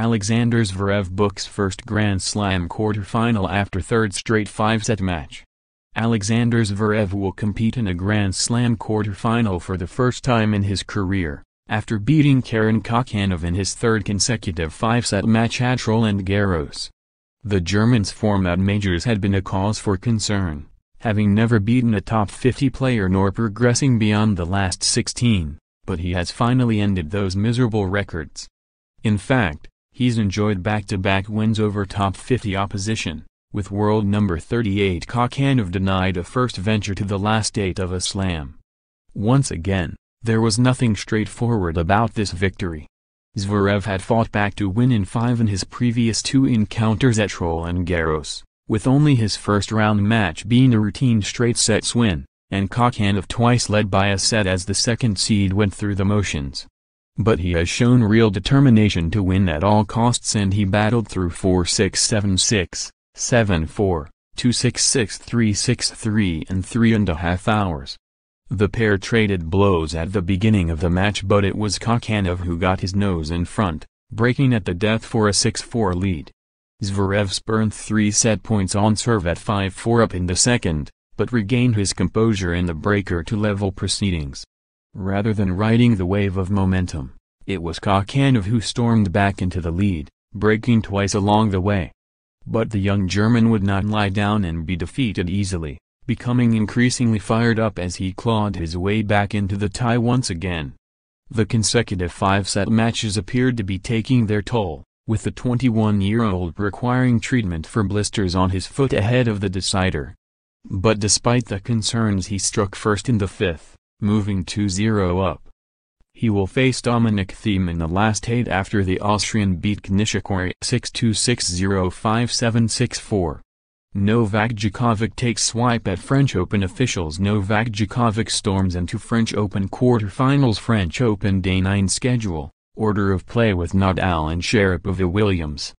Alexander Zverev books first Grand Slam quarterfinal after third straight five-set match. Alexander Zverev will compete in a Grand Slam quarterfinal for the first time in his career, after beating Karen Khachanov in his third consecutive five-set match at Roland Garros. The German's form at majors had been a cause for concern, having never beaten a top 50 player nor progressing beyond the last 16, but he has finally ended those miserable records. In fact, He's enjoyed back-to-back -back wins over top 50 opposition, with world number 38 Khachanov denied a first venture to the last eight of a slam. Once again, there was nothing straightforward about this victory. Zverev had fought back to win in five in his previous two encounters at Roland Garros, with only his first round match being a routine straight sets win, and Khachanov twice led by a set as the second seed went through the motions. But he has shown real determination to win at all costs and he battled through 4-6-7-6, 7-4, 2-6-6-3-6-3 in three and a half hours. The pair traded blows at the beginning of the match but it was Khachanov who got his nose in front, breaking at the death for a 6-4 lead. Zverev spurned three set points on serve at 5-4 up in the second, but regained his composure in the breaker to level proceedings. Rather than riding the wave of momentum, it was Khachanov who stormed back into the lead, breaking twice along the way. But the young German would not lie down and be defeated easily, becoming increasingly fired up as he clawed his way back into the tie once again. The consecutive five-set matches appeared to be taking their toll, with the 21-year-old requiring treatment for blisters on his foot ahead of the decider. But despite the concerns he struck first in the fifth, moving 2-0 up. He will face Dominic Thiem in the last eight after the Austrian beat Nishikori 6-2-6-0-5-7-6-4. Novak Djokovic takes swipe at French Open officials Novak Djokovic storms into French Open quarterfinals French Open Day 9 schedule, order of play with Nadal and Sharapova Williams.